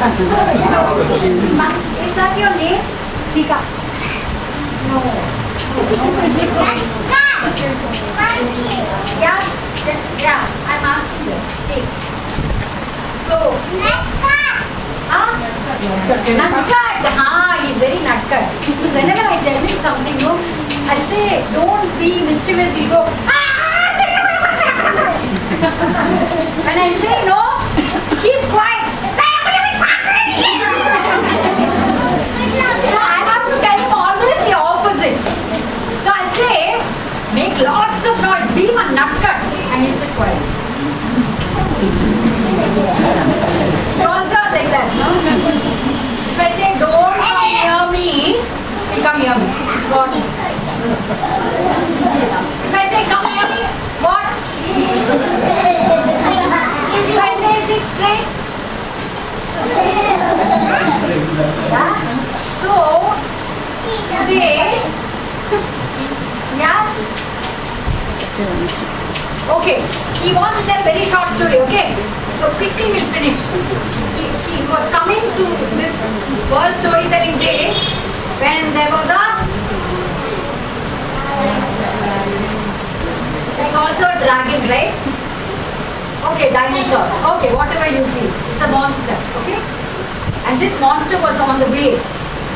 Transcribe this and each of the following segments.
Is that your name? Chika. No. Yeah, yeah, I'm asking you. Wait. So, nutcut. Ah, he's very nutcut. Because whenever I tell him something, no, I'll say, don't be mischievous. He'll go, ah, when I say no, keep quiet. So I have to tell him always the opposite. So I'll say, make lots of noise, be a nutcut. And he'll sit quiet. Calls out like that, no? If I say, don't come near me, he'll come near me. What? If I say, come near me, what? If I say, sit straight, yeah? So, today, yeah? Okay, he wants to tell very short story, okay? So quickly we'll finish. He, he was coming to this World Storytelling Day when there was a it's also a dragon, right? Okay, dinosaur. Okay, whatever you feel. It's a monster, okay? And this monster was on the way.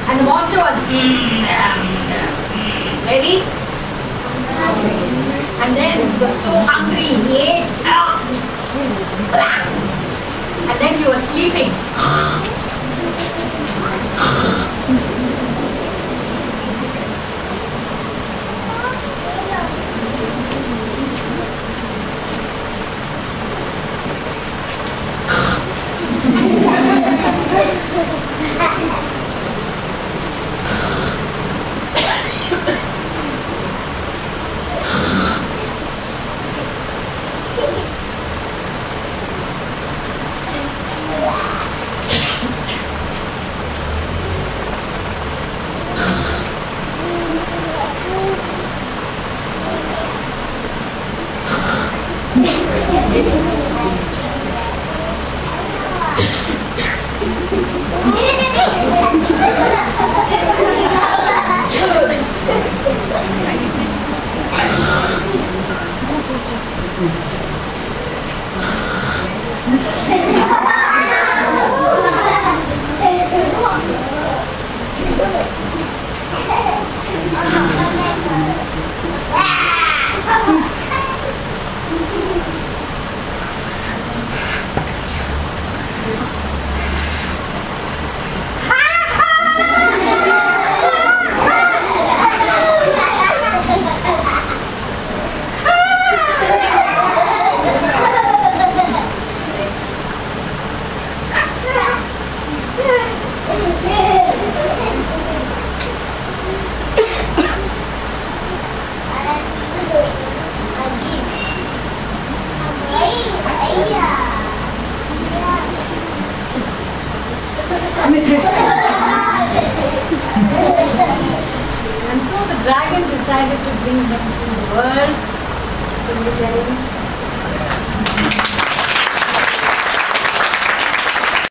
And the monster was Was so hungry, he ate. And then he was sleeping. And so the dragon decided to bring them to the world. Storytelling